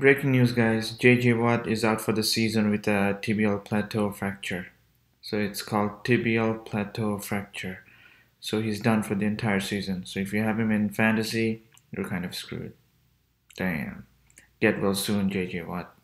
Breaking news, guys. JJ Watt is out for the season with a tibial plateau fracture. So it's called tibial plateau fracture. So he's done for the entire season. So if you have him in fantasy, you're kind of screwed. Damn. Get well soon, JJ Watt.